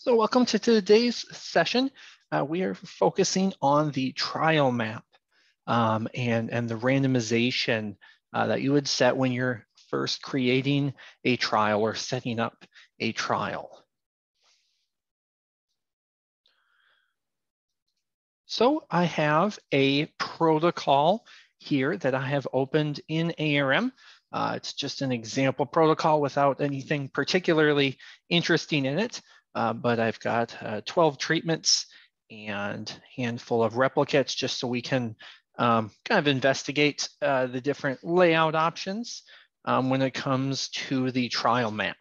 So welcome to today's session. Uh, we are focusing on the trial map um, and, and the randomization uh, that you would set when you're first creating a trial or setting up a trial. So I have a protocol here that I have opened in ARM. Uh, it's just an example protocol without anything particularly interesting in it. Uh, but I've got uh, 12 treatments and handful of replicates just so we can um, kind of investigate uh, the different layout options um, when it comes to the trial map.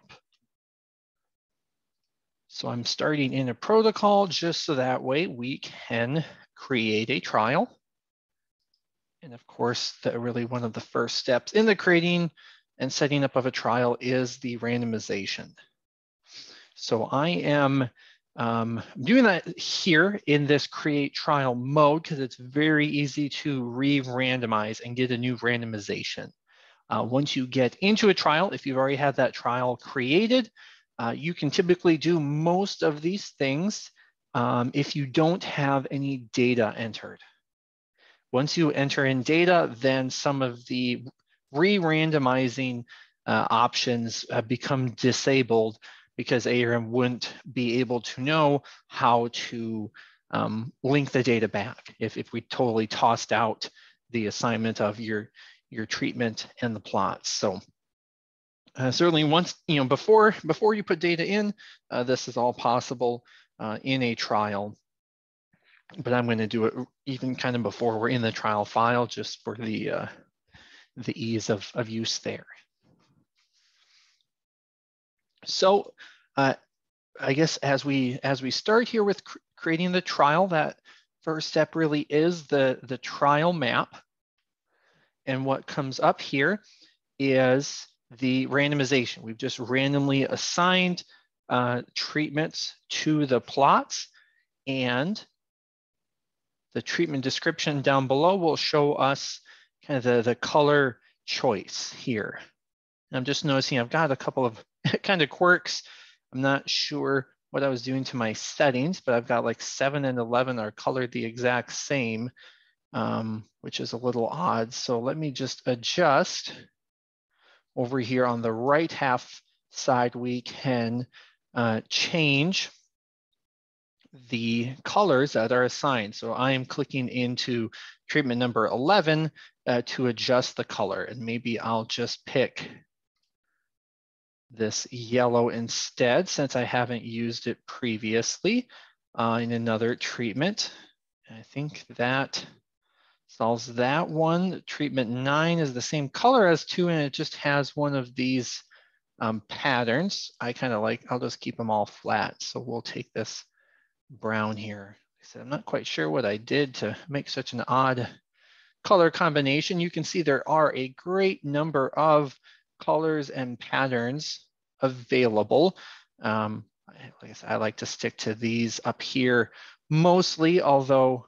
So I'm starting in a protocol just so that way we can create a trial. And of course, the, really one of the first steps in the creating and setting up of a trial is the randomization. So I am um, doing that here in this create trial mode because it's very easy to re-randomize and get a new randomization. Uh, once you get into a trial, if you've already had that trial created, uh, you can typically do most of these things um, if you don't have any data entered. Once you enter in data, then some of the re-randomizing uh, options become disabled because ARM wouldn't be able to know how to um, link the data back if, if we totally tossed out the assignment of your, your treatment and the plots. So uh, certainly once, you know, before, before you put data in, uh, this is all possible uh, in a trial. But I'm going to do it even kind of before we're in the trial file just for the, uh, the ease of, of use there. So uh, I guess as we as we start here with cr creating the trial, that first step really is the, the trial map. And what comes up here is the randomization. We've just randomly assigned uh, treatments to the plots and the treatment description down below will show us kind of the, the color choice here. I'm just noticing I've got a couple of kind of quirks. I'm not sure what I was doing to my settings, but I've got like seven and 11 are colored the exact same, um, which is a little odd. So let me just adjust over here on the right half side, we can uh, change the colors that are assigned. So I am clicking into treatment number 11 uh, to adjust the color. And maybe I'll just pick this yellow instead since I haven't used it previously uh, in another treatment. I think that solves that one. Treatment nine is the same color as two and it just has one of these um, patterns. I kind of like, I'll just keep them all flat. So we'll take this brown here. I said, I'm not quite sure what I did to make such an odd color combination. You can see there are a great number of colors and patterns available. Um, I, I like to stick to these up here mostly, although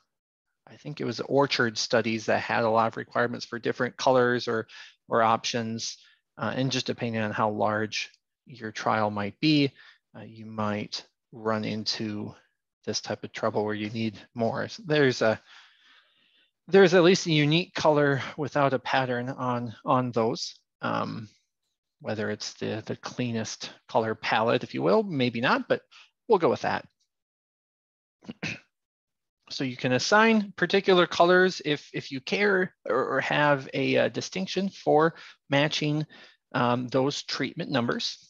I think it was Orchard studies that had a lot of requirements for different colors or, or options. Uh, and just depending on how large your trial might be, uh, you might run into this type of trouble where you need more. So there's a there's at least a unique color without a pattern on on those. Um, whether it's the, the cleanest color palette, if you will, maybe not, but we'll go with that. so you can assign particular colors if, if you care or, or have a, a, distinction for matching um, those treatment numbers.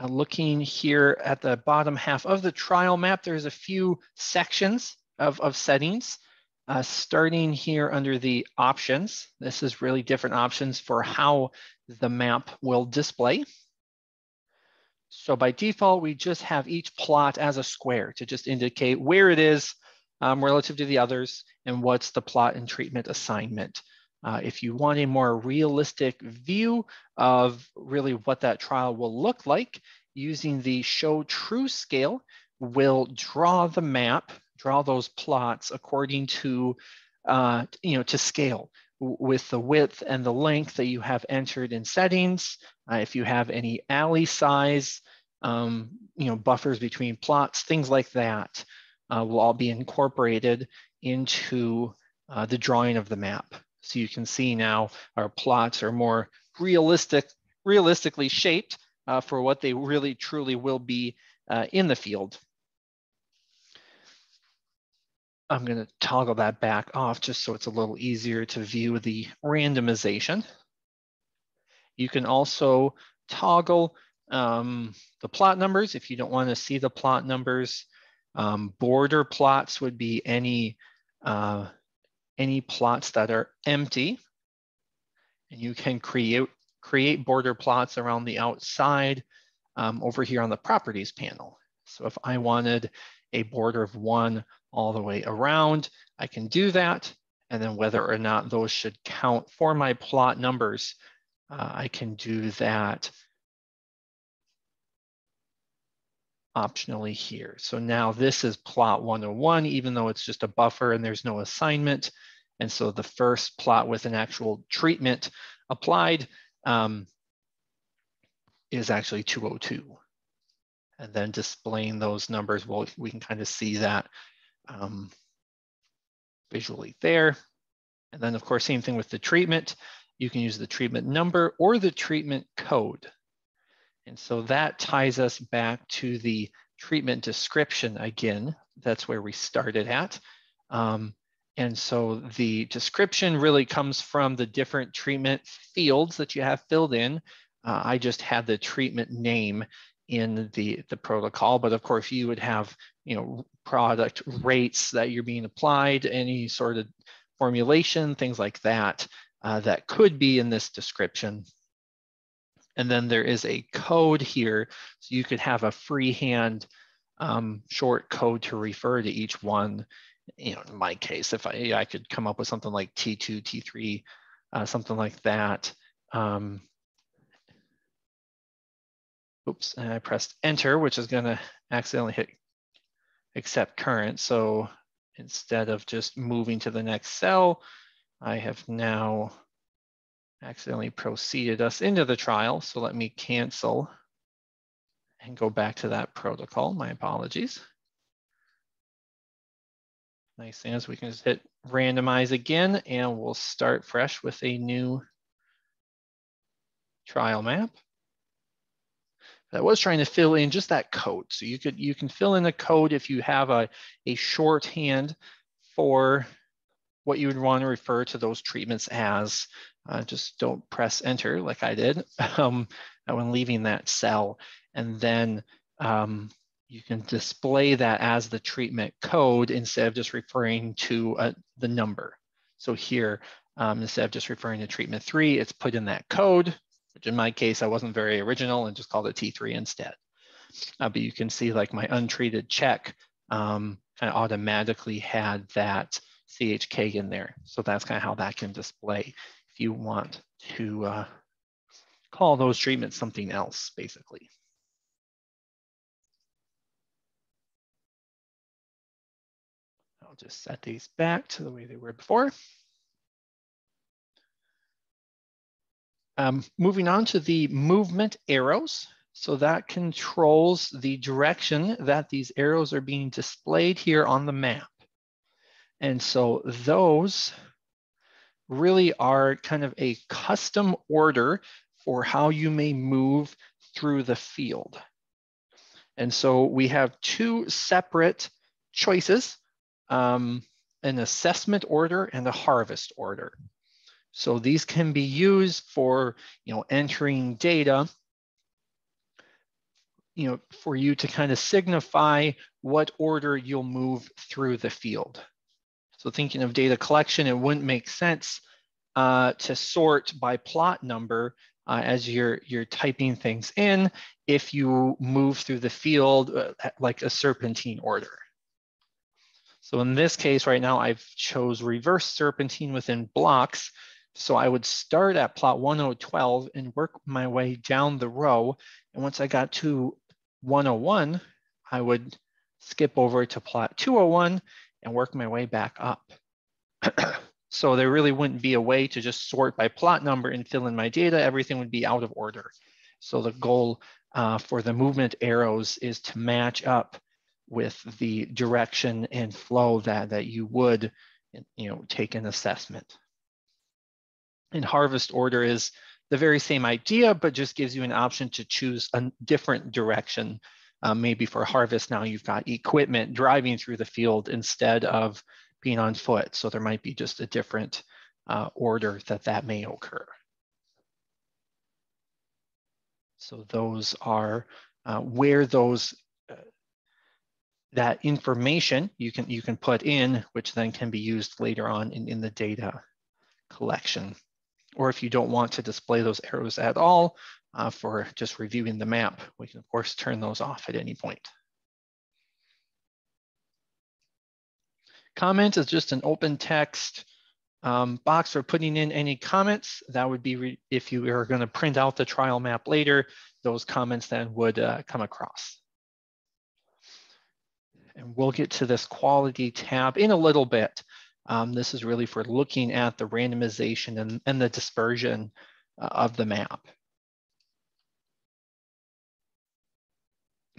Uh, looking here at the bottom half of the trial map, there's a few sections of, of settings. Uh, starting here under the options, this is really different options for how the map will display. So by default, we just have each plot as a square to just indicate where it is um, relative to the others and what's the plot and treatment assignment. Uh, if you want a more realistic view of really what that trial will look like, using the show true scale will draw the map draw those plots according to, uh, you know, to scale. with the width and the length that you have entered in settings. Uh, if you have any alley size, um, you know, buffers between plots, things like that uh, will all be incorporated into uh, the drawing of the map. So you can see now our plots are more realistic, realistically shaped uh, for what they really truly will be uh, in the field. I'm going to toggle that back off just so it's a little easier to view the randomization. You can also toggle um, the plot numbers if you don't want to see the plot numbers. Um, border plots would be any, uh, any plots that are empty. And you can create, create border plots around the outside um, over here on the properties panel. So if I wanted a border of one all the way around. I can do that. And then whether or not those should count for my plot numbers, uh, I can do that optionally here. So now this is plot 101, even though it's just a buffer and there's no assignment. And so the first plot with an actual treatment applied um, is actually 202. And then displaying those numbers, well, we can kind of see that um, visually there. And then of course, same thing with the treatment. You can use the treatment number or the treatment code. And so that ties us back to the treatment description again. That's where we started at. Um, and so the description really comes from the different treatment fields that you have filled in. Uh, I just had the treatment name in the, the protocol, but of course you would have, you know, product rates that you're being applied, any sort of formulation, things like that, uh, that could be in this description. And then there is a code here, so you could have a freehand um, short code to refer to each one. You know, in my case, if I, I could come up with something like T2, T3, uh, something like that. Um, oops, and I pressed enter, which is gonna accidentally hit accept current. So instead of just moving to the next cell, I have now accidentally proceeded us into the trial. So let me cancel and go back to that protocol. My apologies. Nice thing is we can just hit randomize again and we'll start fresh with a new trial map that was trying to fill in just that code. So you could you can fill in the code if you have a, a shorthand for what you would want to refer to those treatments as. Uh, just don't press enter like I did um, when leaving that cell. And then um, you can display that as the treatment code instead of just referring to uh, the number. So here, um, instead of just referring to treatment three, it's put in that code which in my case, I wasn't very original and just called it T3 instead. Uh, but you can see like my untreated check um, kind of automatically had that CHK in there. So that's kind of how that can display if you want to uh, call those treatments something else, basically. I'll just set these back to the way they were before. Um, moving on to the movement arrows. So that controls the direction that these arrows are being displayed here on the map. And so those really are kind of a custom order for how you may move through the field. And so we have two separate choices, um, an assessment order and a harvest order. So these can be used for, you know, entering data, you know, for you to kind of signify what order you'll move through the field. So thinking of data collection, it wouldn't make sense uh, to sort by plot number uh, as you're, you're typing things in if you move through the field uh, like a serpentine order. So in this case right now, I've chose reverse serpentine within blocks so I would start at plot 1012 and work my way down the row. And once I got to 101, I would skip over to plot 201 and work my way back up. So there really wouldn't be a way to just sort by plot number and fill in my data. Everything would be out of order. So the goal uh, for the movement arrows is to match up with the direction and flow that, that you would you know, take an assessment. And harvest order is the very same idea, but just gives you an option to choose a different direction. Um, maybe for harvest now you've got equipment driving through the field instead of being on foot. So there might be just a different uh, order that that may occur. So those are uh, where those uh, that information you can you can put in, which then can be used later on in, in the data collection. Or if you don't want to display those arrows at all uh, for just reviewing the map, we can of course turn those off at any point. Comment is just an open text um, box for putting in any comments. That would be if you are going to print out the trial map later, those comments then would uh, come across. And we'll get to this quality tab in a little bit. Um, this is really for looking at the randomization and, and the dispersion uh, of the map.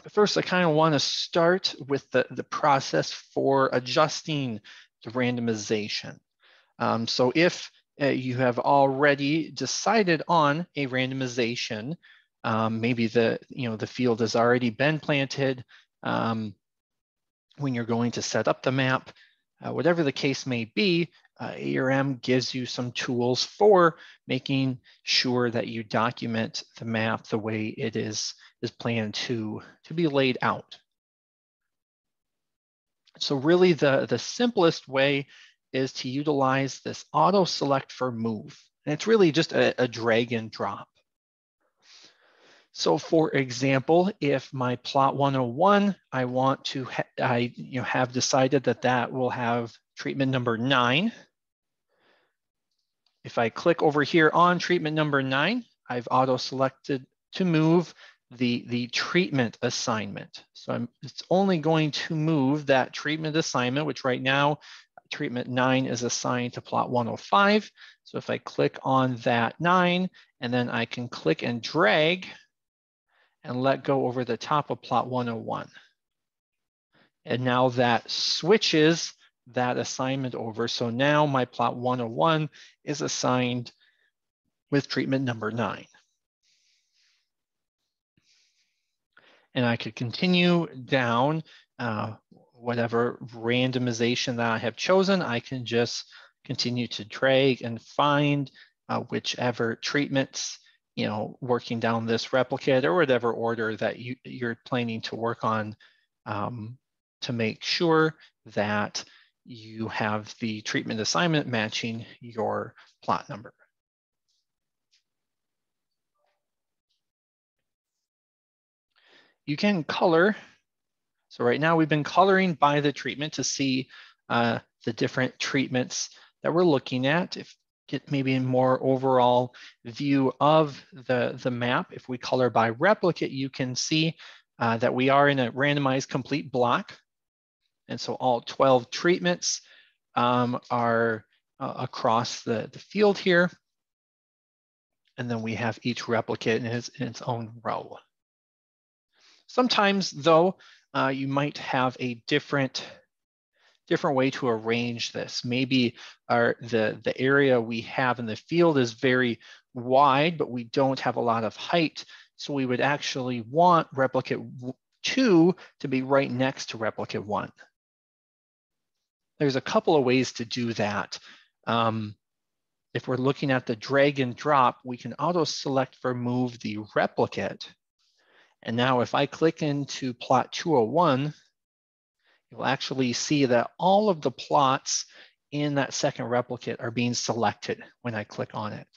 First, I kind of want to start with the, the process for adjusting the randomization. Um, so if uh, you have already decided on a randomization, um, maybe the, you know, the field has already been planted um, when you're going to set up the map, uh, whatever the case may be, uh, ARM gives you some tools for making sure that you document the map the way it is, is planned to, to be laid out. So really the, the simplest way is to utilize this auto select for move. And it's really just a, a drag and drop. So for example, if my plot 101, I want to, I you know, have decided that that will have treatment number nine. If I click over here on treatment number nine, I've auto selected to move the, the treatment assignment. So I'm, it's only going to move that treatment assignment, which right now treatment nine is assigned to plot 105. So if I click on that nine, and then I can click and drag and let go over the top of plot 101. And now that switches that assignment over. So now my plot 101 is assigned with treatment number nine. And I could continue down uh, whatever randomization that I have chosen, I can just continue to drag and find uh, whichever treatments, you know, working down this replicate or whatever order that you, you're planning to work on um, to make sure that you have the treatment assignment matching your plot number. You can color so right now we've been coloring by the treatment to see uh, the different treatments that we're looking at. If get maybe a more overall view of the, the map, if we color by replicate, you can see uh, that we are in a randomized complete block. And so all 12 treatments um, are uh, across the, the field here. And then we have each replicate in its, in its own row. Sometimes though, uh, you might have a different different way to arrange this. Maybe our, the, the area we have in the field is very wide, but we don't have a lot of height. So we would actually want replicate two to be right next to replicate one. There's a couple of ways to do that. Um, if we're looking at the drag and drop, we can auto select for move the replicate and now if I click into plot 201, you'll actually see that all of the plots in that second replicate are being selected when I click on it.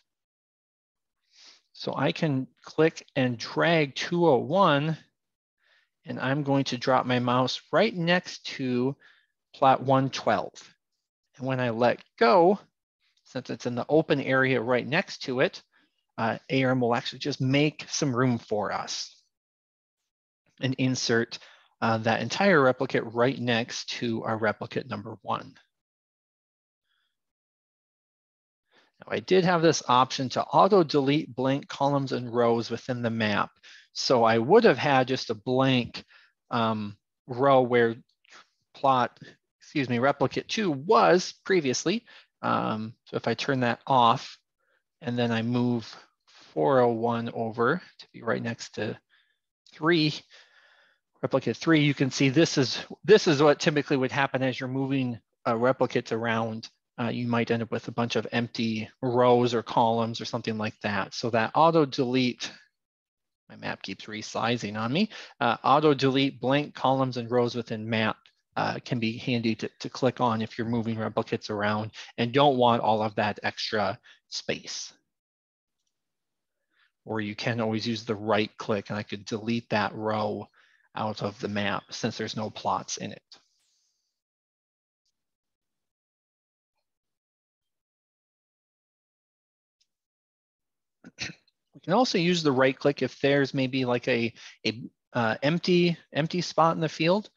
So I can click and drag 201 and I'm going to drop my mouse right next to plot 112. And when I let go, since it's in the open area right next to it, uh, ARM will actually just make some room for us and insert uh, that entire replicate right next to our replicate number one. Now I did have this option to auto delete blank columns and rows within the map. So I would have had just a blank um, row where plot, excuse me, replicate two was previously. Um, so if I turn that off and then I move 401 over to be right next to three, replicate three, you can see this is this is what typically would happen as you're moving uh, replicates around. Uh, you might end up with a bunch of empty rows or columns or something like that. So that auto delete, my map keeps resizing on me, uh, auto delete blank columns and rows within map uh, can be handy to, to click on if you're moving replicates around and don't want all of that extra space. Or you can always use the right click and I could delete that row out of the map since there's no plots in it. We can also use the right click if there's maybe like a, a uh, empty empty spot in the field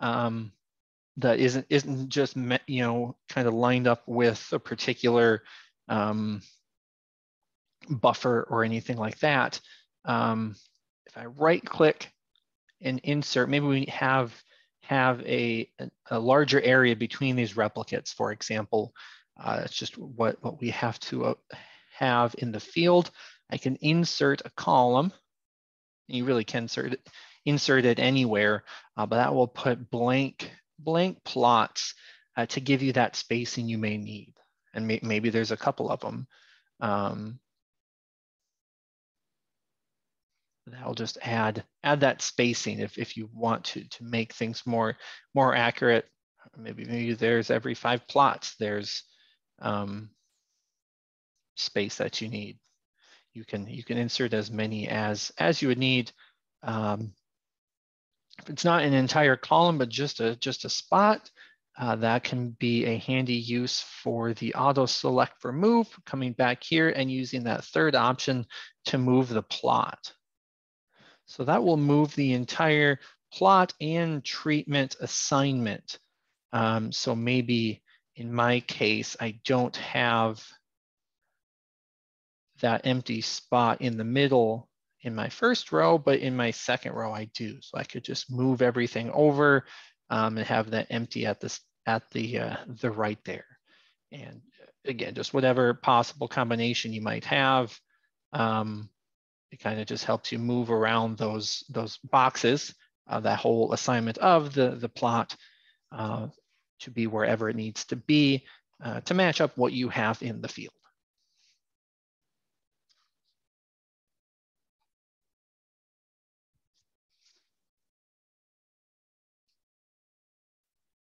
um, that isn't isn't just you know kind of lined up with a particular um, buffer or anything like that. Um, if I right click and insert, maybe we have have a, a larger area between these replicates, for example. Uh, it's just what, what we have to uh, have in the field. I can insert a column. You really can insert it, insert it anywhere, uh, but that will put blank, blank plots uh, to give you that spacing you may need. And may, maybe there's a couple of them. Um, that'll just add add that spacing if, if you want to to make things more more accurate. Maybe maybe there's every five plots there's um, space that you need. You can you can insert as many as as you would need. Um, if it's not an entire column but just a just a spot uh, that can be a handy use for the auto select for move coming back here and using that third option to move the plot so that will move the entire plot and treatment assignment. Um, so maybe in my case, I don't have that empty spot in the middle in my first row, but in my second row I do. So I could just move everything over um, and have that empty at this at the uh, the right there. And again, just whatever possible combination you might have. Um, it kind of just helps you move around those, those boxes, uh, that whole assignment of the, the plot uh, to be wherever it needs to be uh, to match up what you have in the field.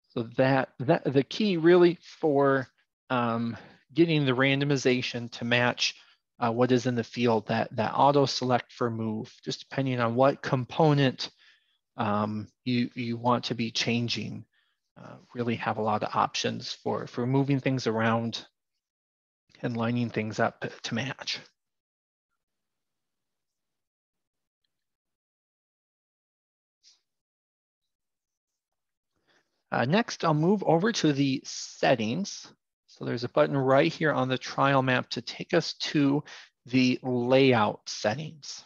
So that, that the key really for um, getting the randomization to match uh, what is in the field, that, that auto select for move, just depending on what component um, you, you want to be changing. Uh, really have a lot of options for, for moving things around and lining things up to match. Uh, next, I'll move over to the settings. So there's a button right here on the trial map to take us to the layout settings.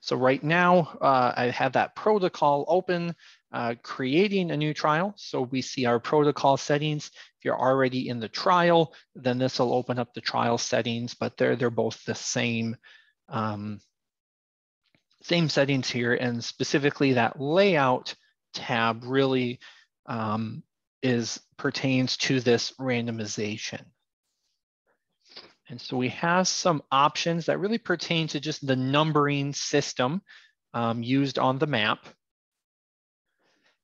So right now, uh, I have that protocol open, uh, creating a new trial. So we see our protocol settings. If you're already in the trial, then this will open up the trial settings, but they're, they're both the same, um, same settings here. And specifically that layout tab really um, is pertains to this randomization. And so we have some options that really pertain to just the numbering system um, used on the map.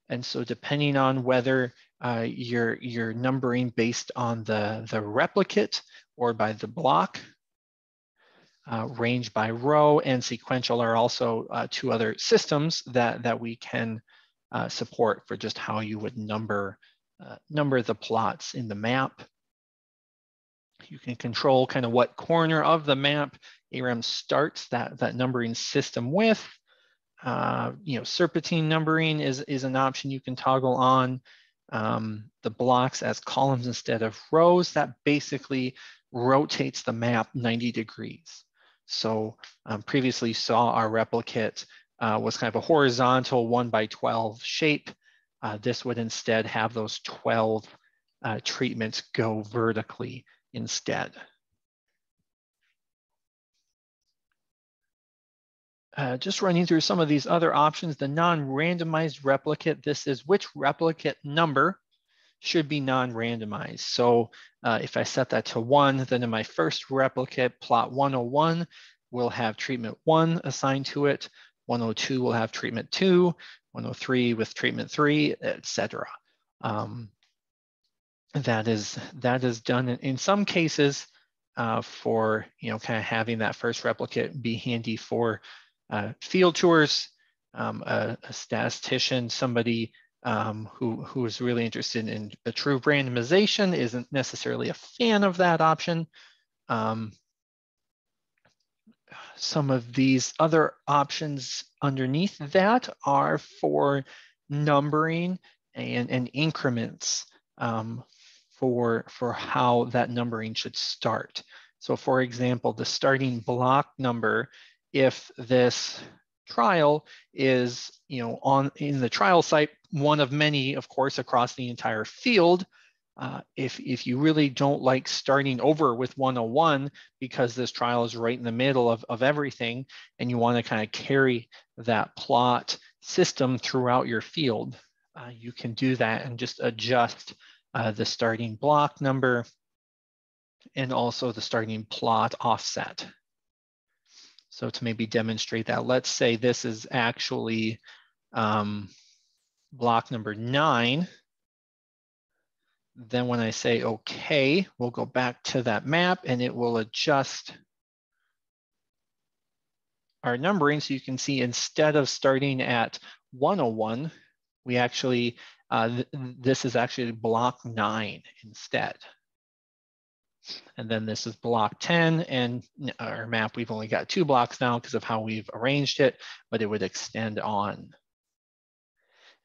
And so depending on whether uh, you're, you're numbering based on the, the replicate or by the block, uh, range by row and sequential are also uh, two other systems that, that we can uh, support for just how you would number uh, number the plots in the map. You can control kind of what corner of the map ARM starts that, that numbering system with. Uh, you know, serpentine numbering is, is an option you can toggle on. Um, the blocks as columns instead of rows, that basically rotates the map 90 degrees. So um, previously saw our replicate uh, was kind of a horizontal one by 12 shape. Uh, this would instead have those 12 uh, treatments go vertically instead. Uh, just running through some of these other options, the non-randomized replicate, this is which replicate number should be non-randomized. So uh, if I set that to one, then in my first replicate, plot 101 will have treatment one assigned to it. 102 will have treatment two, 103 with treatment three, etc. Um, that is that is done in, in some cases uh, for you know kind of having that first replicate be handy for uh, field tours, um, a, a, statistician, somebody um, who, who is really interested in a true randomization isn't necessarily a fan of that option. Um, some of these other options underneath that are for numbering and, and increments um, for, for how that numbering should start. So for example, the starting block number if this trial is, you know, on in the trial site, one of many, of course, across the entire field. Uh, if, if you really don't like starting over with 101 because this trial is right in the middle of, of everything and you want to kind of carry that plot system throughout your field, uh, you can do that and just adjust uh, the starting block number and also the starting plot offset. So to maybe demonstrate that, let's say this is actually um, block number nine. Then when I say okay, we'll go back to that map and it will adjust our numbering. So you can see instead of starting at 101, we actually, uh, th this is actually block nine instead. And then this is block 10 and our map, we've only got two blocks now because of how we've arranged it, but it would extend on.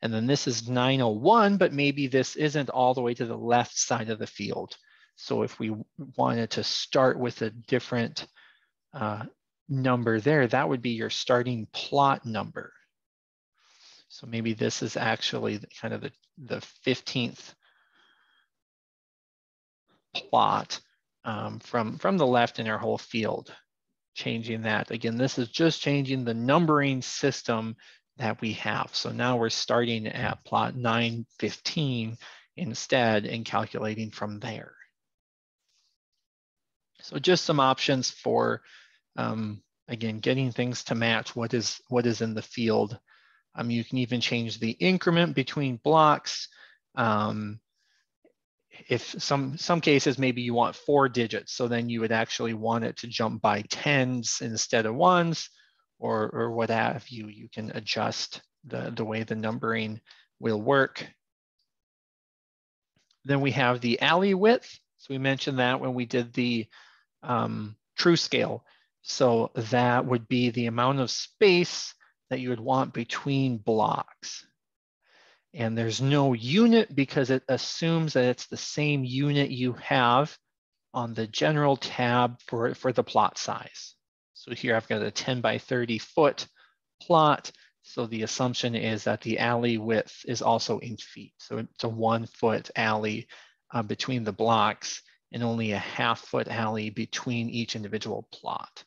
And then this is 901, but maybe this isn't all the way to the left side of the field. So if we wanted to start with a different uh, number there, that would be your starting plot number. So maybe this is actually kind of the, the 15th plot um, from, from the left in our whole field, changing that. Again, this is just changing the numbering system that we have. So now we're starting at plot 915 instead and calculating from there. So just some options for, um, again, getting things to match what is, what is in the field. Um, you can even change the increment between blocks. Um, if some some cases maybe you want four digits so then you would actually want it to jump by tens instead of ones or or what have you you can adjust the the way the numbering will work. Then we have the alley width. So we mentioned that when we did the um, true scale. So that would be the amount of space that you would want between blocks. And there's no unit because it assumes that it's the same unit you have on the general tab for, for the plot size. So here I've got a 10 by 30 foot plot. So the assumption is that the alley width is also in feet. So it's a one foot alley uh, between the blocks and only a half foot alley between each individual plot.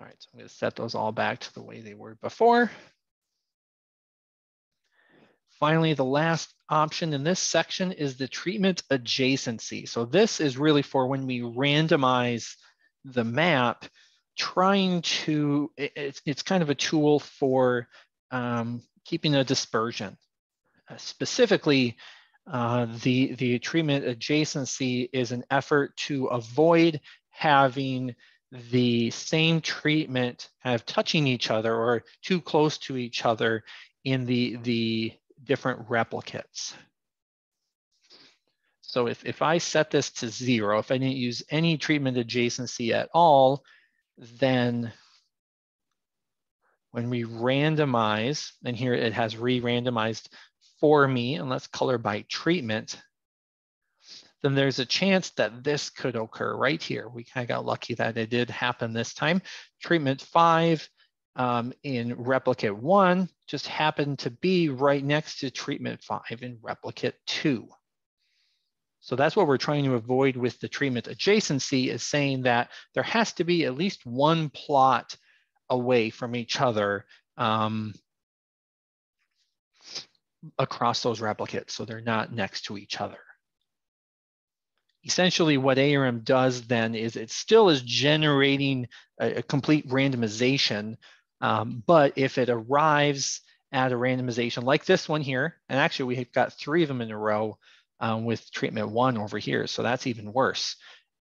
All right, so I'm gonna set those all back to the way they were before. Finally, the last option in this section is the treatment adjacency. So this is really for when we randomize the map, trying to, it's, it's kind of a tool for um, keeping a dispersion. Uh, specifically, uh, the, the treatment adjacency is an effort to avoid having the same treatment have touching each other or too close to each other in the, the different replicates. So if, if I set this to zero, if I didn't use any treatment adjacency at all, then when we randomize, and here it has re-randomized for me, and let's color by treatment, then there's a chance that this could occur right here. We kind of got lucky that it did happen this time. Treatment five um, in replicate one just happened to be right next to treatment five in replicate two. So that's what we're trying to avoid with the treatment adjacency is saying that there has to be at least one plot away from each other um, across those replicates so they're not next to each other. Essentially what ARM does then is it still is generating a, a complete randomization, um, but if it arrives at a randomization like this one here, and actually we've got three of them in a row, um, with treatment one over here. So that's even worse.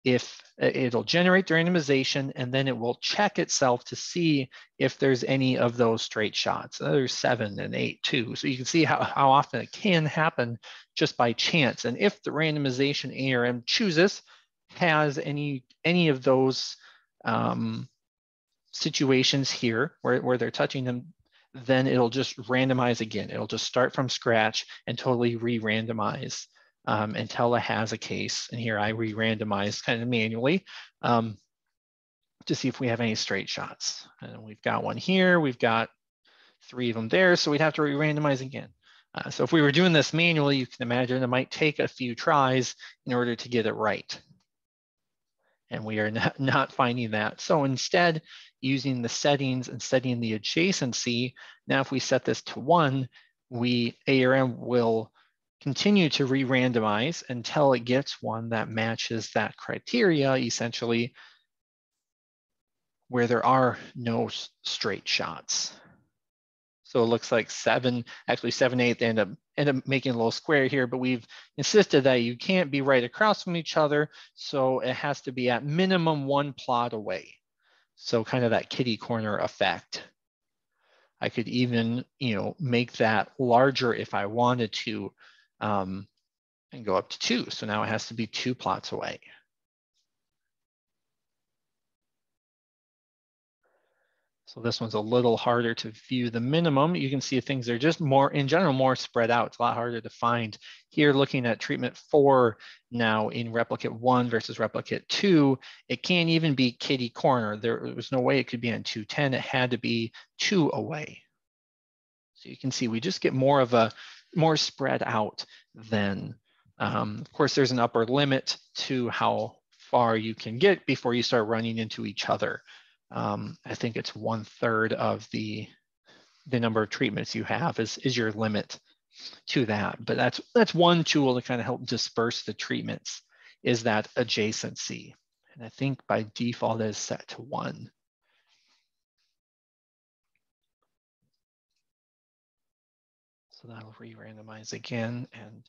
If uh, it'll generate the randomization and then it will check itself to see if there's any of those straight shots. There's seven and eight too. So you can see how, how often it can happen just by chance. And if the randomization ARM chooses has any, any of those um, situations here where, where they're touching them then it'll just randomize again. It'll just start from scratch and totally re-randomize um, until it has a case. And here I re-randomize kind of manually um, to see if we have any straight shots. And we've got one here, we've got three of them there, so we'd have to re-randomize again. Uh, so if we were doing this manually, you can imagine it might take a few tries in order to get it right. And we are not, not finding that. So instead, using the settings and setting the adjacency, now if we set this to one, we ARM will continue to re-randomize until it gets one that matches that criteria, essentially, where there are no straight shots. So it looks like seven, actually seven, eight, they end up, end up making a little square here, but we've insisted that you can't be right across from each other. So it has to be at minimum one plot away. So kind of that kitty corner effect. I could even, you know, make that larger if I wanted to, um, and go up to two. So now it has to be two plots away. So this one's a little harder to view the minimum. You can see things are just more, in general, more spread out. It's a lot harder to find. Here, looking at treatment four now in replicate one versus replicate two, it can't even be kitty corner. There was no way it could be on 210. It had to be two away. So you can see we just get more of a more spread out than, um, of course, there's an upper limit to how far you can get before you start running into each other. Um, I think it's one third of the the number of treatments you have is, is your limit to that. But that's that's one tool to kind of help disperse the treatments is that adjacency. And I think by default is set to one. So that'll re-randomize again. And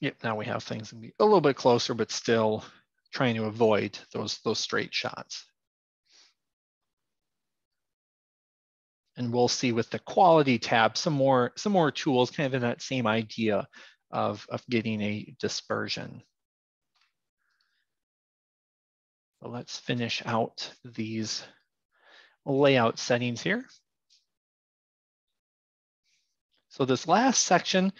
yep, now we have things a little bit closer, but still trying to avoid those, those straight shots. And we'll see with the quality tab some more, some more tools kind of in that same idea of, of getting a dispersion. So let's finish out these layout settings here. So this last section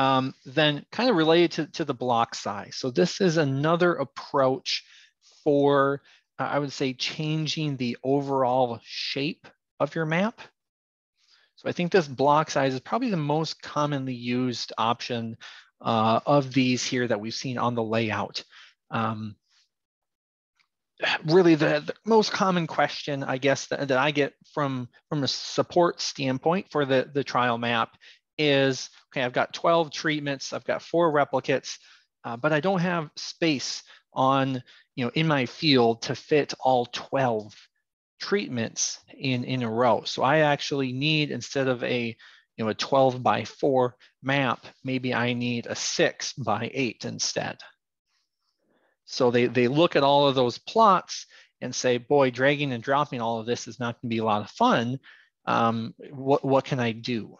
um, then kind of related to, to the block size. So this is another approach for, uh, I would say, changing the overall shape of your map. So I think this block size is probably the most commonly used option uh, of these here that we've seen on the layout. Um, really the, the, most common question, I guess, that, that I get from, from a support standpoint for the, the trial map is, okay, I've got 12 treatments, I've got four replicates, uh, but I don't have space on, you know, in my field to fit all 12 treatments in, in a row. So I actually need, instead of a, you know, a 12 by four map, maybe I need a six by eight instead. So they, they look at all of those plots and say, boy, dragging and dropping all of this is not gonna be a lot of fun. Um, what, what can I do?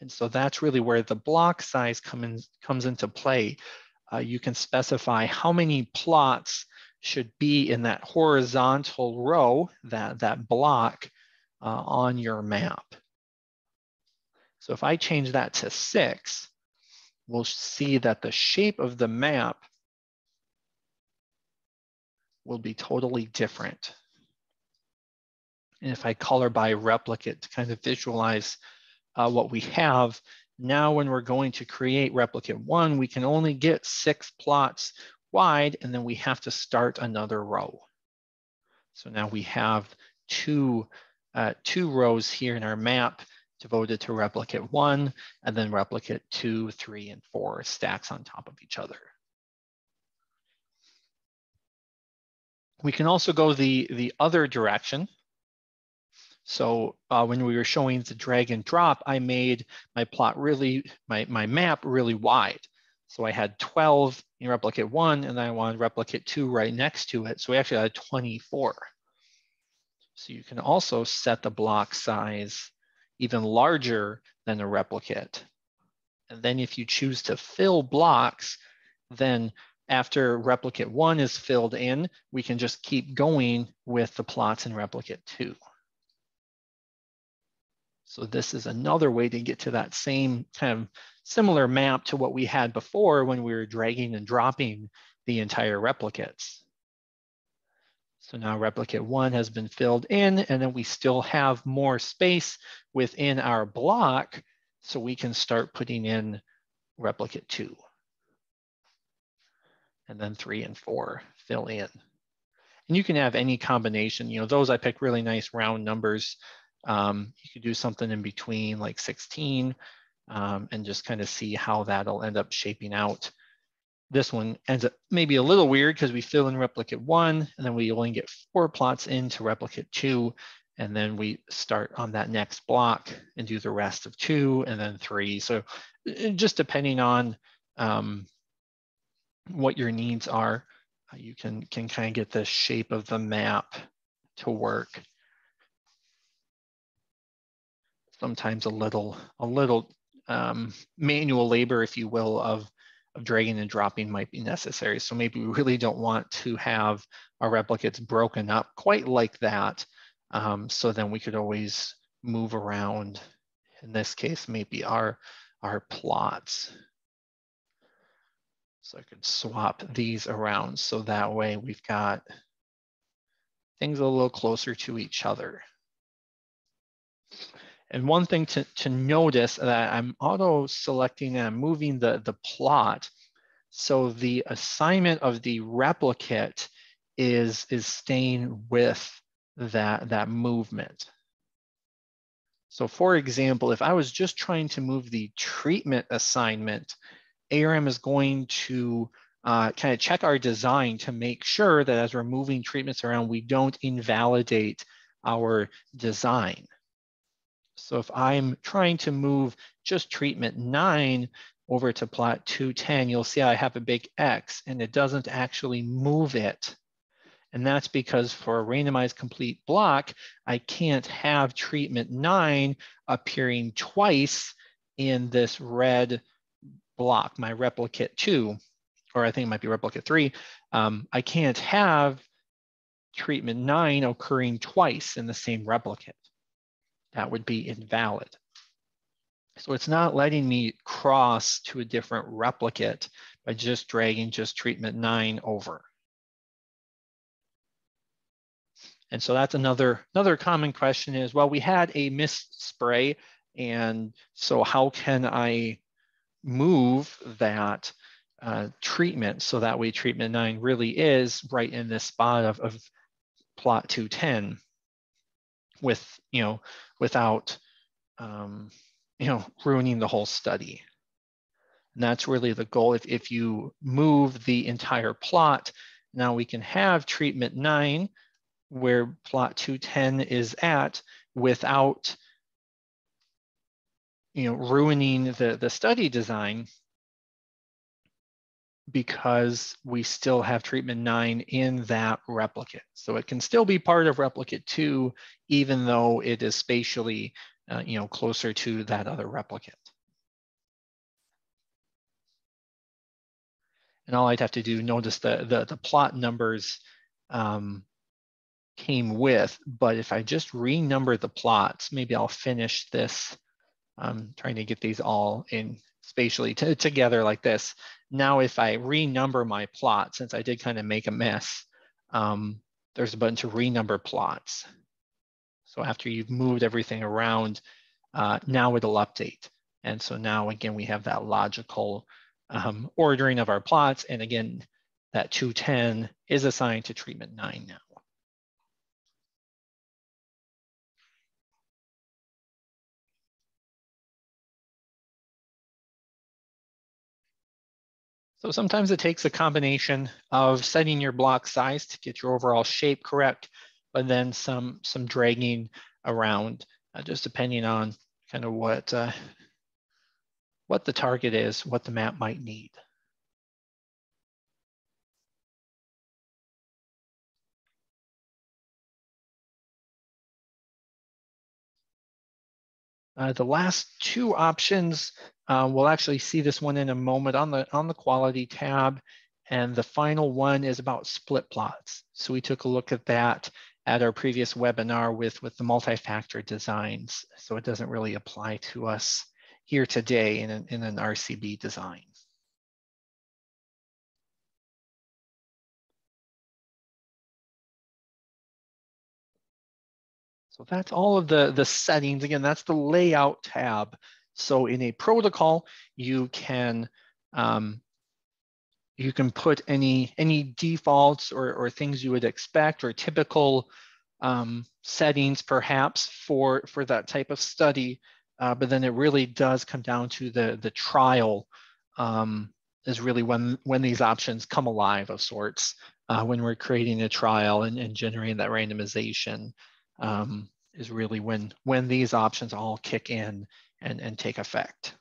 And so that's really where the block size come in, comes into play. Uh, you can specify how many plots should be in that horizontal row, that, that block, uh, on your map. So if I change that to six, we'll see that the shape of the map will be totally different. And if I color by replicate to kind of visualize uh, what we have, now when we're going to create replicate one, we can only get six plots wide and then we have to start another row. So now we have two, uh, two rows here in our map devoted to replicate one and then replicate two, three, and four stacks on top of each other. We can also go the, the other direction. So uh, when we were showing the drag and drop, I made my plot really, my, my map really wide. So I had 12 in replicate one, and then I wanted replicate two right next to it. So we actually had 24. So you can also set the block size even larger than a replicate. And then if you choose to fill blocks, then after replicate one is filled in, we can just keep going with the plots in replicate two. So this is another way to get to that same kind of similar map to what we had before when we were dragging and dropping the entire replicates. So now replicate one has been filled in and then we still have more space within our block so we can start putting in replicate two and then three and four fill in. And you can have any combination, you know, those I picked really nice round numbers. Um, you could do something in between like 16 um, and just kind of see how that'll end up shaping out. This one ends up maybe a little weird because we fill in replicate one and then we only get four plots into replicate two. And then we start on that next block and do the rest of two and then three. So just depending on um, what your needs are, uh, you can, can kind of get the shape of the map to work. Sometimes a little, a little um, manual labor, if you will, of, of dragging and dropping might be necessary. So maybe we really don't want to have our replicates broken up quite like that. Um, so then we could always move around. In this case, maybe our, our plots. So I could swap these around so that way we've got things a little closer to each other. And one thing to, to notice that I'm auto selecting and moving the, the plot. So the assignment of the replicate is, is staying with that, that movement. So for example, if I was just trying to move the treatment assignment, ARM is going to uh, kind of check our design to make sure that as we're moving treatments around, we don't invalidate our design. So if I'm trying to move just treatment nine over to plot 210, you'll see I have a big X and it doesn't actually move it. And that's because for a randomized complete block, I can't have treatment nine appearing twice in this red block, my replicate two, or I think it might be replicate three, um, I can't have treatment nine occurring twice in the same replicate. That would be invalid. So it's not letting me cross to a different replicate by just dragging just treatment nine over. And so that's another, another common question is, well, we had a mist spray. And so how can I move that uh, treatment so that way treatment nine really is right in this spot of, of plot 210 with, you know, without, um, you know, ruining the whole study. And that's really the goal. If, if you move the entire plot, now we can have treatment nine where plot 210 is at without you know, ruining the, the study design because we still have treatment nine in that replicate. So it can still be part of replicate two, even though it is spatially, uh, you know, closer to that other replicate. And all I'd have to do, notice the, the, the plot numbers um, came with, but if I just renumber the plots, maybe I'll finish this. I'm trying to get these all in spatially together like this. Now, if I renumber my plot, since I did kind of make a mess, um, there's a button to renumber plots. So after you've moved everything around, uh, now it'll update. And so now again, we have that logical um, ordering of our plots. And again, that 210 is assigned to treatment nine now. So sometimes it takes a combination of setting your block size to get your overall shape correct, but then some, some dragging around, uh, just depending on kind of what, uh, what the target is, what the map might need. Uh, the last two options, uh, we'll actually see this one in a moment on the, on the quality tab. And the final one is about split plots. So we took a look at that at our previous webinar with, with the multi-factor designs. So it doesn't really apply to us here today in an, in an RCB design. So that's all of the, the settings. Again, that's the layout tab. So in a protocol, you can um, you can put any any defaults or, or things you would expect or typical um, settings perhaps for for that type of study. Uh, but then it really does come down to the the trial um, is really when when these options come alive of sorts uh, when we're creating a trial and, and generating that randomization um, is really when, when these options all kick in and, and take effect.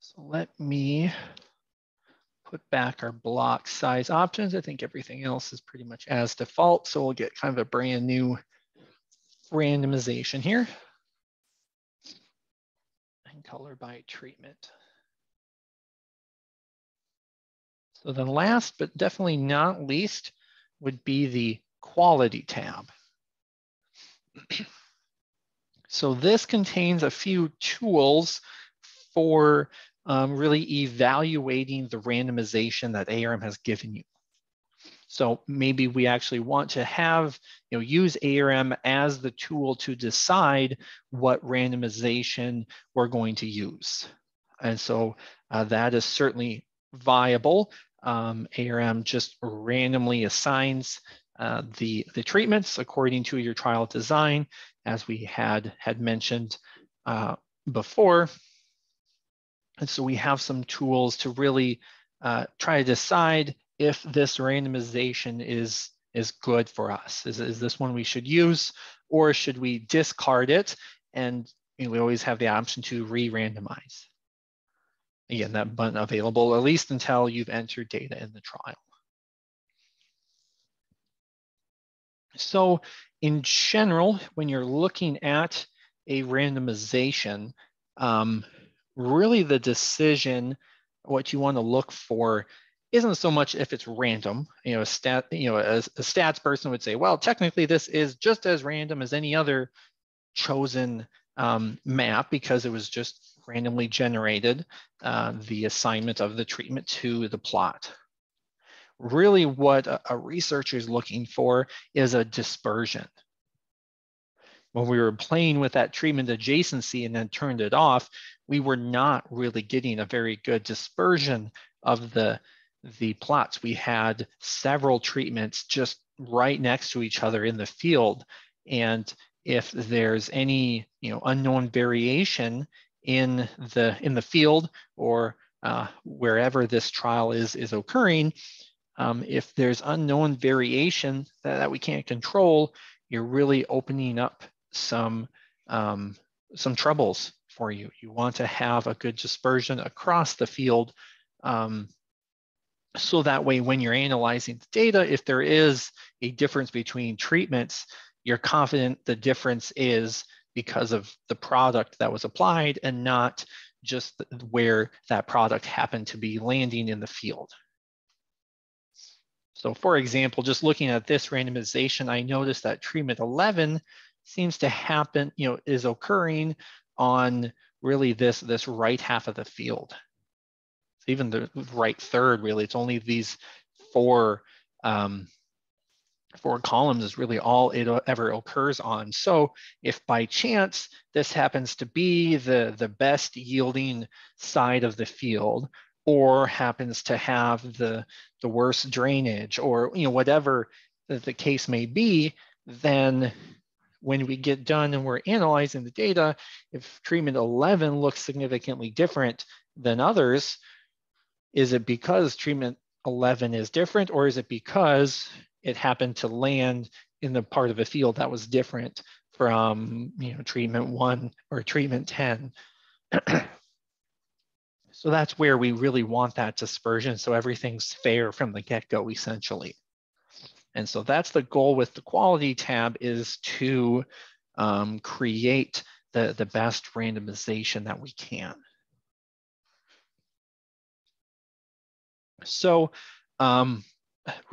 So let me put back our block size options. I think everything else is pretty much as default. So we'll get kind of a brand new randomization here. And color by treatment. So then last, but definitely not least, would be the quality tab. so this contains a few tools for um, really evaluating the randomization that ARM has given you. So maybe we actually want to have, you know, use ARM as the tool to decide what randomization we're going to use. And so uh, that is certainly viable um, ARM just randomly assigns uh, the, the treatments according to your trial design, as we had, had mentioned uh, before. And so we have some tools to really uh, try to decide if this randomization is, is good for us. Is, is this one we should use or should we discard it? And you know, we always have the option to re-randomize. Again, that button available at least until you've entered data in the trial. So in general, when you're looking at a randomization, um, really the decision, what you want to look for isn't so much if it's random. You know, a stat, you know, a, a stats person would say, well, technically this is just as random as any other chosen um, map because it was just randomly generated uh, the assignment of the treatment to the plot. Really what a, a researcher is looking for is a dispersion. When we were playing with that treatment adjacency and then turned it off, we were not really getting a very good dispersion of the, the plots. We had several treatments just right next to each other in the field. And if there's any you know, unknown variation in the in the field or uh, wherever this trial is is occurring, um, if there's unknown variation that, that, we can't control, you're really opening up some um, some troubles for you. You want to have a good dispersion across the field. Um, so that way, when you're analyzing the data, if there is a difference between treatments, you're confident the difference is because of the product that was applied and not just where that product happened to be landing in the field. So for example, just looking at this randomization, I noticed that treatment 11 seems to happen, you know, is occurring on really this, this right half of the field. Even the right third, really, it's only these four um, four columns is really all it ever occurs on. So if by chance this happens to be the, the best yielding side of the field, or happens to have the, the worst drainage, or you know whatever the, case may be, then when we get done and we're analyzing the data, if treatment 11 looks significantly different than others, is it because treatment 11 is different, or is it because it happened to land in the part of a field that was different from you know treatment one or treatment 10. so that's where we really want that dispersion so everything's fair from the get-go essentially. And so that's the goal with the quality tab is to um, create the, the best randomization that we can. So um,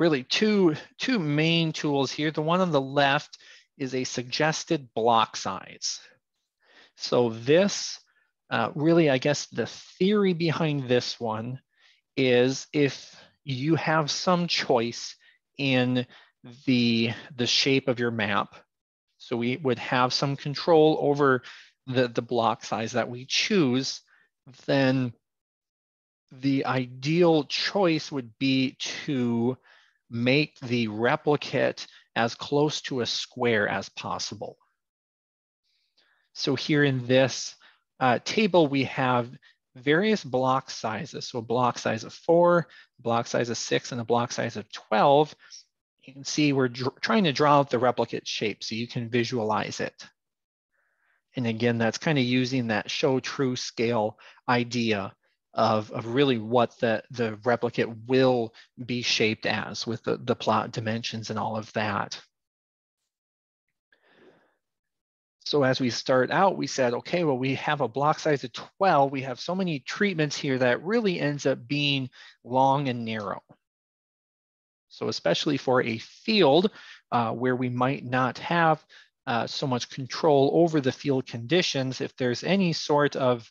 really two, two main tools here. The one on the left is a suggested block size. So this uh, really, I guess the theory behind this one is if you have some choice in the, the shape of your map, so we would have some control over the, the block size that we choose, then the ideal choice would be to make the replicate as close to a square as possible. So here in this uh, table, we have various block sizes. So a block size of four, block size of six, and a block size of 12. You can see we're trying to draw out the replicate shape so you can visualize it. And again, that's kind of using that show true scale idea of, of really what the, the replicate will be shaped as with the, the plot dimensions and all of that. So as we start out, we said, okay, well, we have a block size of 12. We have so many treatments here that really ends up being long and narrow. So especially for a field uh, where we might not have uh, so much control over the field conditions, if there's any sort of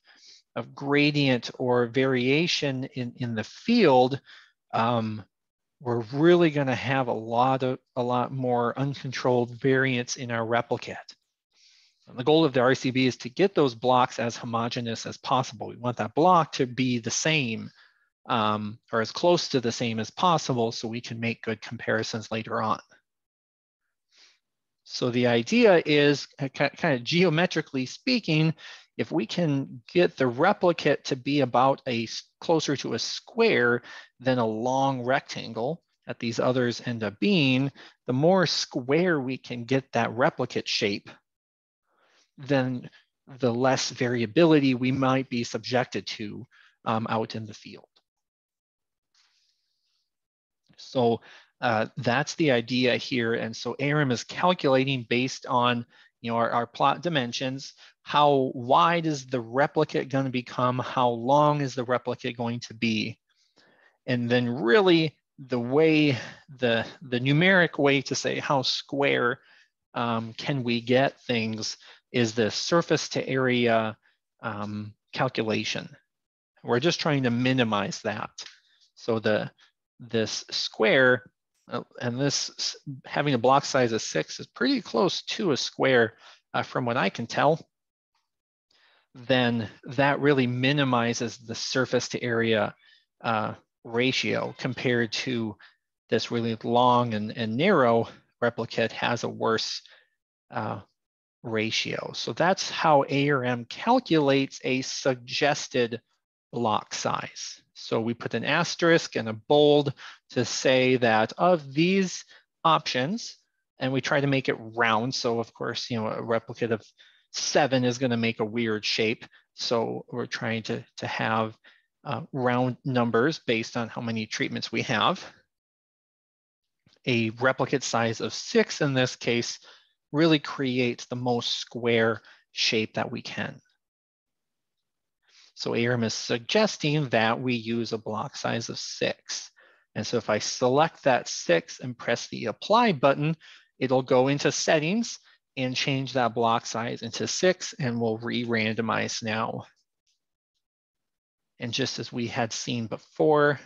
of gradient or variation in, in the field, um, we're really going to have a lot of a lot more uncontrolled variance in our replicate. And the goal of the RCB is to get those blocks as homogeneous as possible. We want that block to be the same um, or as close to the same as possible so we can make good comparisons later on. So the idea is kind of geometrically speaking, if we can get the replicate to be about a closer to a square than a long rectangle that these others end up being, the more square we can get that replicate shape, then the less variability we might be subjected to um, out in the field. So uh, that's the idea here. And so ARM is calculating based on you know, our, our plot dimensions, how wide is the replicate going to become? How long is the replicate going to be? And then really the way, the, the numeric way to say how square um, can we get things is the surface to area um, calculation. We're just trying to minimize that. So the this square uh, and this having a block size of six is pretty close to a square uh, from what I can tell, then that really minimizes the surface to area uh, ratio compared to this really long and, and narrow replicate has a worse uh, ratio. So that's how ARM calculates a suggested block size. So we put an asterisk and a bold to say that of these options, and we try to make it round. So of course, you know, a replicate of seven is gonna make a weird shape. So we're trying to, to have uh, round numbers based on how many treatments we have. A replicate size of six in this case really creates the most square shape that we can. So ARM is suggesting that we use a block size of six. And so if I select that six and press the apply button, it'll go into settings and change that block size into six and we'll re-randomize now. And just as we had seen before,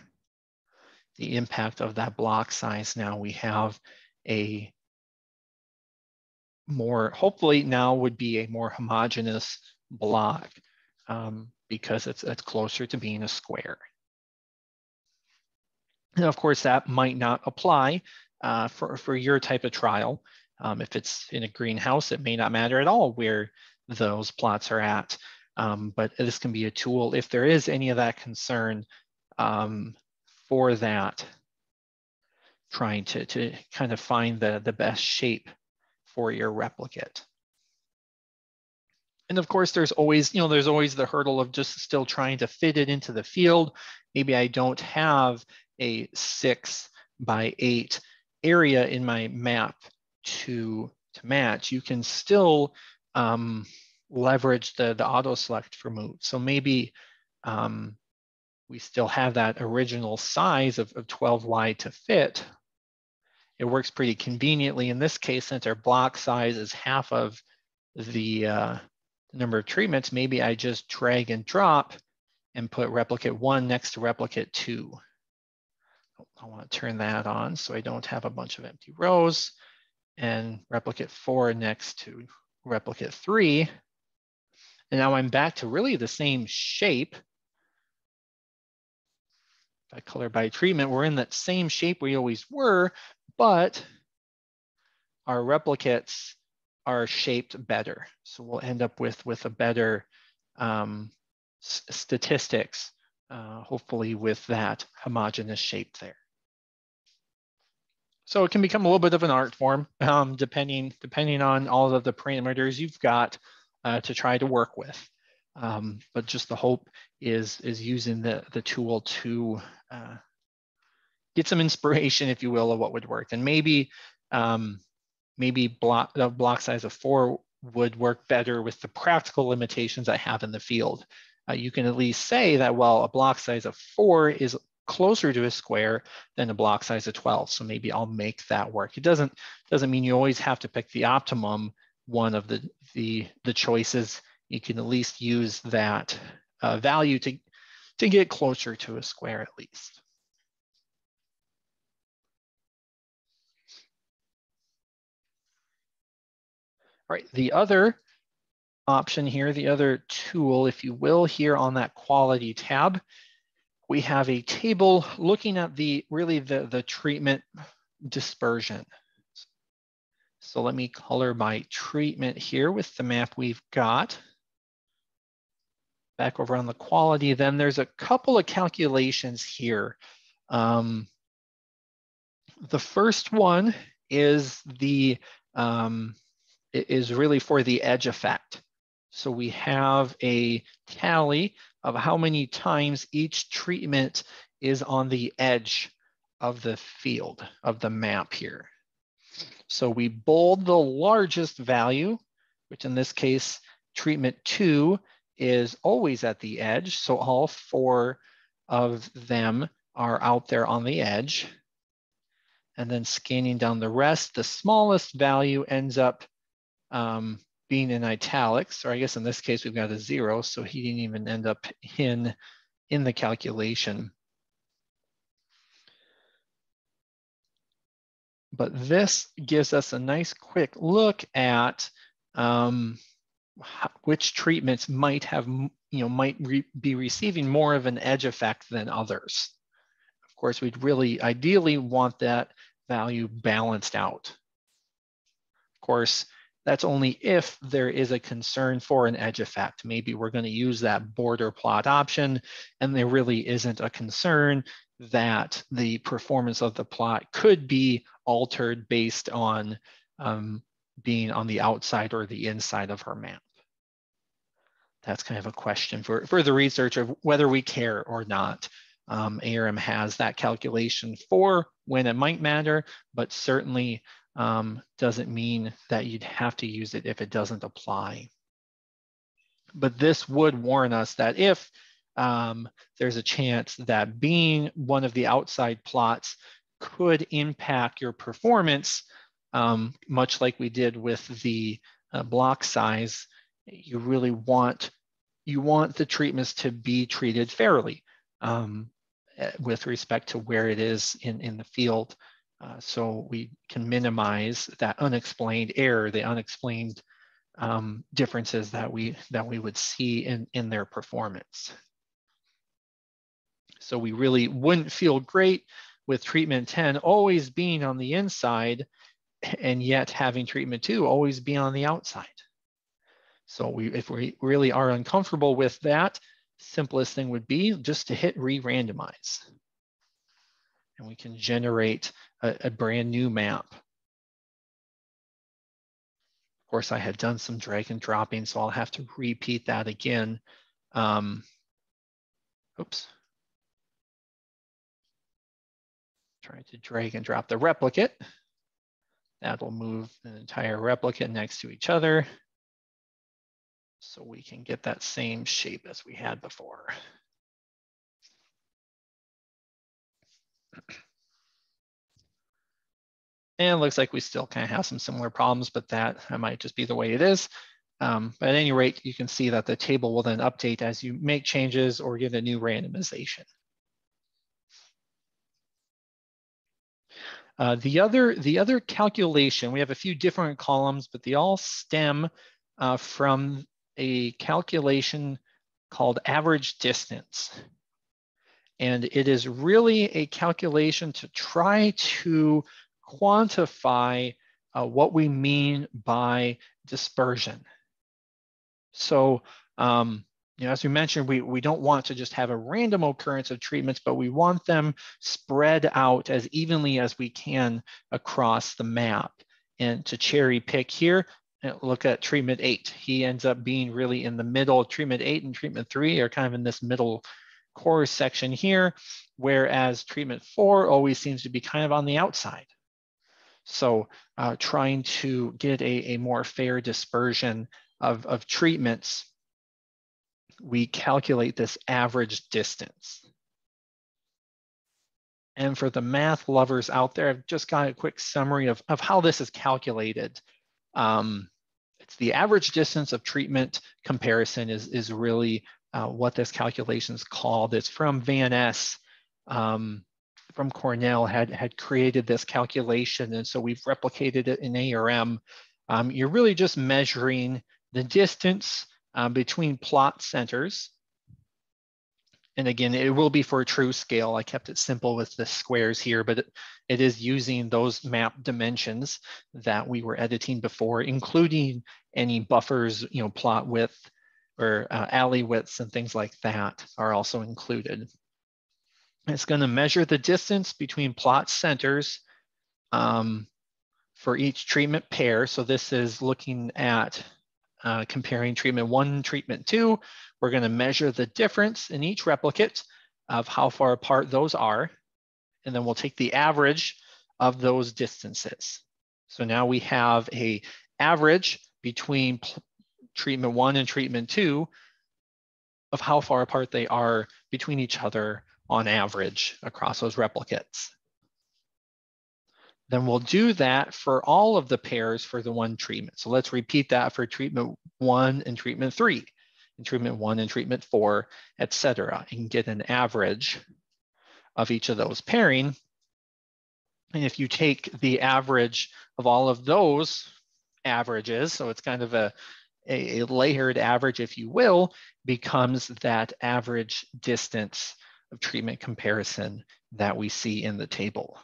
the impact of that block size, now we have a more, hopefully now would be a more homogeneous block um, because it's, it's closer to being a square. And of course, that might not apply uh, for, for your type of trial. Um, if it's in a greenhouse, it may not matter at all where those plots are at. Um, but this can be a tool if there is any of that concern um, for that, trying to, to kind of find the, the best shape for your replicate. And of course, there's always, you know, there's always the hurdle of just still trying to fit it into the field. Maybe I don't have a six by eight area in my map to, to match. You can still um, leverage the, the auto select for move. So maybe um, we still have that original size of, of 12 wide to fit. It works pretty conveniently in this case, since our block size is half of the, uh, number of treatments, maybe I just drag and drop and put replicate one next to replicate two. I want to turn that on so I don't have a bunch of empty rows and replicate four next to replicate three. And now I'm back to really the same shape. I color by treatment, we're in that same shape we always were, but our replicates are shaped better. So we'll end up with, with a better um, statistics, uh, hopefully with that homogeneous shape there. So it can become a little bit of an art form, um, depending, depending on all of the parameters you've got uh, to try to work with. Um, but just the hope is, is using the, the tool to uh, get some inspiration, if you will, of what would work. And maybe um, maybe block, the block size of four would work better with the practical limitations I have in the field. Uh, you can at least say that, well, a block size of four is closer to a square than a block size of 12. So maybe I'll make that work. It doesn't, doesn't mean you always have to pick the optimum one of the, the, the choices. You can at least use that uh, value to, to get closer to a square at least. Right, the other option here, the other tool, if you will, here on that quality tab, we have a table looking at the really the, the treatment dispersion. So let me color my treatment here with the map we've got. Back over on the quality, then there's a couple of calculations here. Um, the first one is the um, is really for the edge effect. So we have a tally of how many times each treatment is on the edge of the field of the map here. So we bold the largest value, which in this case, treatment two is always at the edge. So all four of them are out there on the edge. And then scanning down the rest, the smallest value ends up um, being in italics, or I guess in this case, we've got a zero, so he didn't even end up in, in the calculation. But this gives us a nice quick look at um, which treatments might have, you know, might re be receiving more of an edge effect than others. Of course, we'd really ideally want that value balanced out. Of course, that's only if there is a concern for an edge effect. Maybe we're going to use that border plot option and there really isn't a concern that the performance of the plot could be altered based on um, being on the outside or the inside of her map. That's kind of a question for, for the research of whether we care or not. Um, ARM has that calculation for when it might matter, but certainly um, doesn't mean that you'd have to use it if it doesn't apply. But this would warn us that if um, there's a chance that being one of the outside plots could impact your performance, um, much like we did with the uh, block size. You really want you want the treatments to be treated fairly um, eh, with respect to where it is in, in the field. Uh, so we can minimize that unexplained error, the unexplained um, differences that we that we would see in, in their performance. So we really wouldn't feel great with treatment 10 always being on the inside and yet having treatment two always be on the outside. So we, if we really are uncomfortable with that, simplest thing would be just to hit re-randomize. And we can generate a, a brand new map. Of course, I had done some drag and dropping, so I'll have to repeat that again. Um, oops. Trying to drag and drop the replicate. That'll move the entire replicate next to each other. So we can get that same shape as we had before. And looks like we still kind of have some similar problems, but that, might just be the way it is. Um, but at any rate, you can see that the table will then update as you make changes or get a new randomization. Uh, the other the other calculation, we have a few different columns, but they all stem uh, from a calculation called average distance. And it is really a calculation to try to quantify uh, what we mean by dispersion. So um, you know, as we mentioned, we, we don't want to just have a random occurrence of treatments, but we want them spread out as evenly as we can across the map. And to cherry pick here, uh, look at treatment eight. He ends up being really in the middle. Treatment eight and treatment three are kind of in this middle core section here, whereas treatment four always seems to be kind of on the outside. So uh, trying to get a, a more fair dispersion of, of treatments we calculate this average distance. And for the math lovers out there, I've just got a quick summary of, of how this is calculated. Um, it's the average distance of treatment comparison is, is really uh, what this calculation is called. It's from Van Es um, from Cornell had, had created this calculation. And so we've replicated it in ARM. Um, you're really just measuring the distance um, between plot centers. And again, it will be for a true scale. I kept it simple with the squares here, but it, it is using those map dimensions that we were editing before, including any buffers, you know, plot width or uh, alley widths and things like that are also included. It's gonna measure the distance between plot centers um, for each treatment pair. So this is looking at uh, comparing treatment one, treatment two. We're gonna measure the difference in each replicate of how far apart those are. And then we'll take the average of those distances. So now we have a average between treatment one and treatment two of how far apart they are between each other on average across those replicates. Then we'll do that for all of the pairs for the one treatment. So let's repeat that for treatment one and treatment three, and treatment one and treatment four, et cetera, and get an average of each of those pairing. And if you take the average of all of those averages, so it's kind of a, a, layered average, if you will, becomes that average distance of treatment comparison that we see in the table.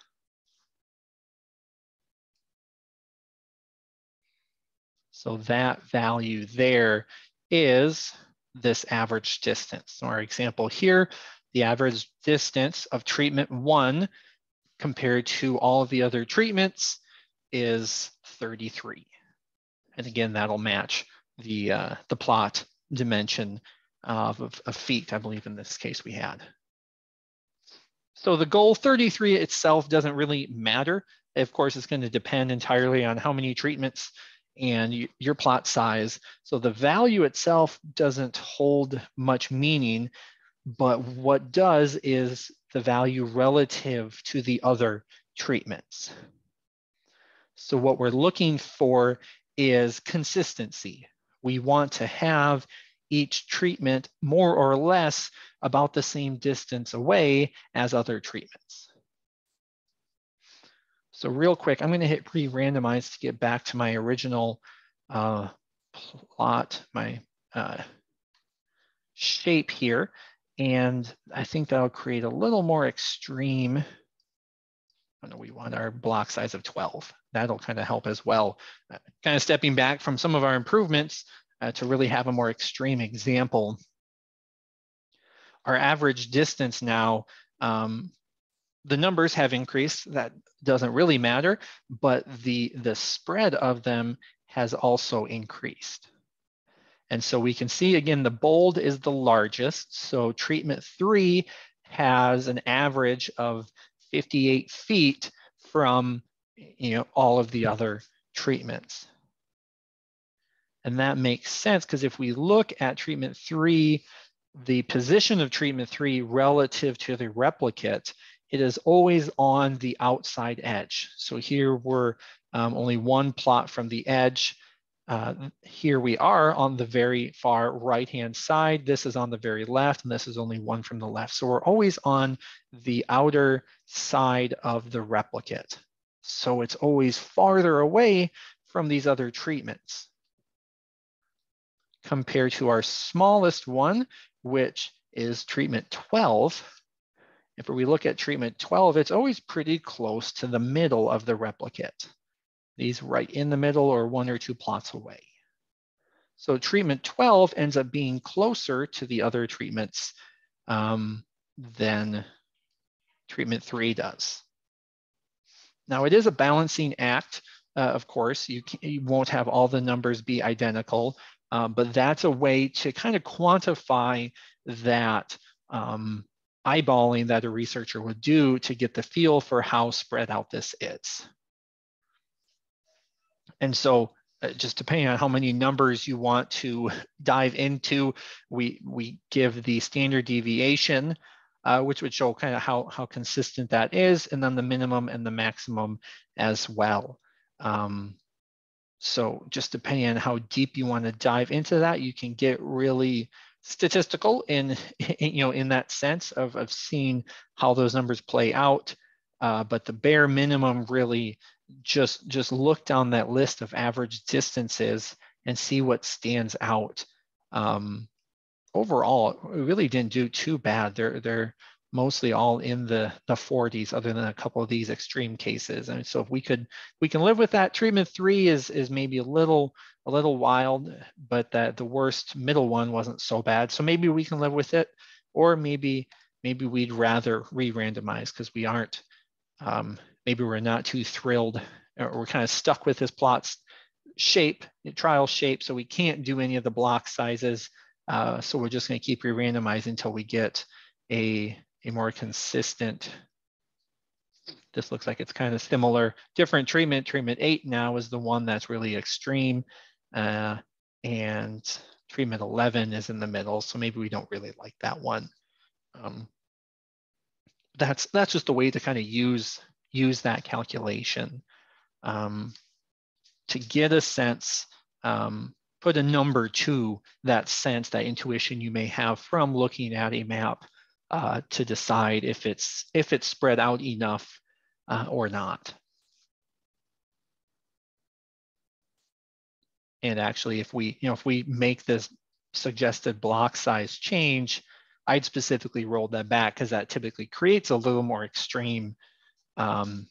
So that value there is this average distance. So our example here, the average distance of treatment one compared to all of the other treatments is 33. And again, that'll match the, uh, the plot dimension of, of, of feet, I believe in this case we had. So the goal 33 itself doesn't really matter. Of course, it's going to depend entirely on how many treatments and your plot size. So the value itself doesn't hold much meaning. but what does is the value relative to the other treatments. So what we're looking for is consistency. We want to have each treatment more or less about the same distance away as other treatments. So real quick, I'm going to hit pre-randomize to get back to my original uh, plot, my uh, shape here. And I think that'll create a little more extreme. Know we want our block size of 12. That'll kind of help as well. Uh, kind of stepping back from some of our improvements uh, to really have a more extreme example. Our average distance now, um, the numbers have increased. That doesn't really matter, but the, the spread of them has also increased. And so we can see again, the bold is the largest. So treatment three has an average of 58 feet from you know, all of the other treatments. And that makes sense because if we look at treatment three, the position of treatment three relative to the replicate, it is always on the outside edge. So here we're um, only one plot from the edge. Uh, here we are on the very far right-hand side. This is on the very left, and this is only one from the left. So we're always on the outer side of the replicate. So it's always farther away from these other treatments compared to our smallest one, which is treatment 12. If we look at treatment 12, it's always pretty close to the middle of the replicate. These right in the middle or one or two plots away. So treatment 12 ends up being closer to the other treatments um, than treatment three does. Now it is a balancing act, uh, of course, you, you won't have all the numbers be identical, uh, but that's a way to kind of quantify that um, eyeballing that a researcher would do to get the feel for how spread out this is. And so uh, just depending on how many numbers you want to dive into, we, we give the standard deviation, uh, which would show kind of how, how consistent that is, and then the minimum and the maximum as well. Um, so just depending on how deep you want to dive into that, you can get really statistical in, in you know in that sense of, of seeing how those numbers play out. Uh, but the bare minimum really just just look down that list of average distances and see what stands out. Um, overall, we really didn't do too bad. They're they're mostly all in the, the 40s other than a couple of these extreme cases. And so if we could, we can live with that. Treatment three is, is maybe a little, a little wild, but that the worst middle one wasn't so bad. So maybe we can live with it, or maybe, maybe we'd rather re-randomize because we aren't, um, maybe we're not too thrilled or we're kind of stuck with this plot's shape, trial shape. So we can't do any of the block sizes. Uh, so we're just gonna keep re-randomizing until we get a a more consistent, this looks like it's kind of similar, different treatment. Treatment eight now is the one that's really extreme. Uh, and treatment 11 is in the middle. So maybe we don't really like that one. Um, that's, that's just a way to kind of use, use that calculation um, to get a sense, um, put a number to that sense, that intuition you may have from looking at a map uh, to decide if it's if it's spread out enough uh, or not. And actually, if we you know if we make this suggested block size change, I'd specifically roll that back because that typically creates a little more extreme um,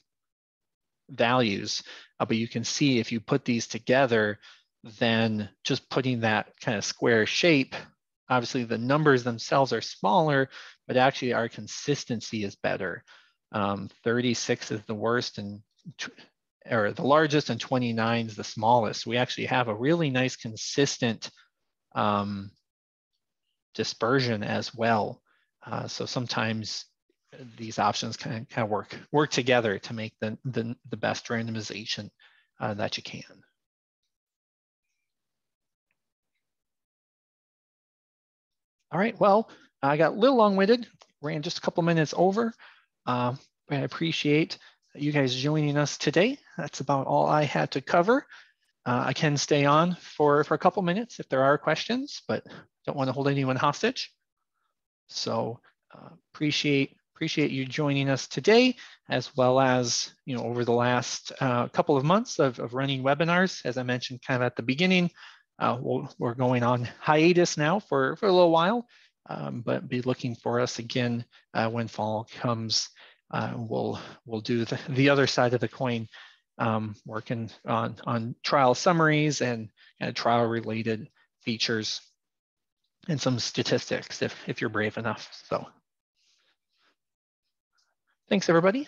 values. Uh, but you can see if you put these together, then just putting that kind of square shape obviously the numbers themselves are smaller, but actually our consistency is better. Um, 36 is the worst and or the largest and 29 is the smallest. We actually have a really nice consistent um, dispersion as well. Uh, so sometimes these options can kind of work work together to make the, the, the best randomization uh, that you can. All right, well, I got a little long-winded, ran just a couple minutes over. Uh, I appreciate you guys joining us today. That's about all I had to cover. Uh, I can stay on for, for a couple minutes if there are questions, but don't want to hold anyone hostage. So uh, appreciate appreciate you joining us today, as well as you know over the last uh, couple of months of, of running webinars. As I mentioned kind of at the beginning, uh, we we are going on hiatus now for, for a little while, um, but be looking for us again uh, when fall comes. Uh, we'll we'll do the, the other side of the coin, um, working on on trial summaries and, and trial related features and some statistics if if you're brave enough. So. Thanks, everybody.